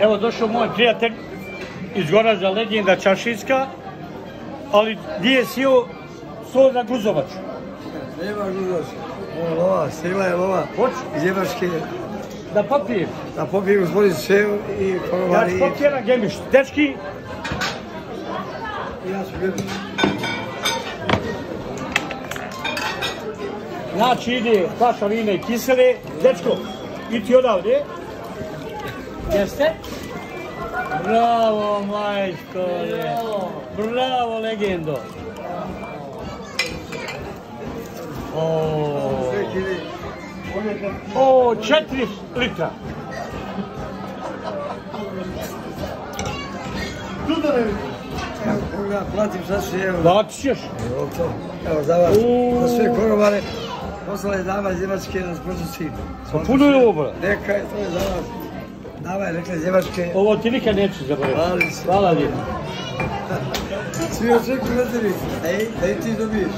Ево дошол мој пријател из гора за легенда Чашиска, али ние си јо со за Гузовач. Нема Гузовач. Лова, сила е лова. Поч, Зебашки. Да попием. Да попием господин Сев и Коровари. Да јас попием на гемиш. Дечки. Јас попием. Znači ide flaša vina i kisele. Dečko, i ti odavde. Jeste? Bravo, majstore. Bravo, legendo. O, o, četiri litra. Evo ga, platim sad se evo. Dati ćeš. Evo to. Evo za vas. Za sve korovare. Poslala je dama iz Njemačke na spročici. Pa puno je ovo, bro. Neka je, to je za vas. Dama je rekla iz Njemačke. Ovo ti nikad neću zaboraviti. Hvala lijepo. Svi očekuju na tebi. Ej, da i ti dobiješ.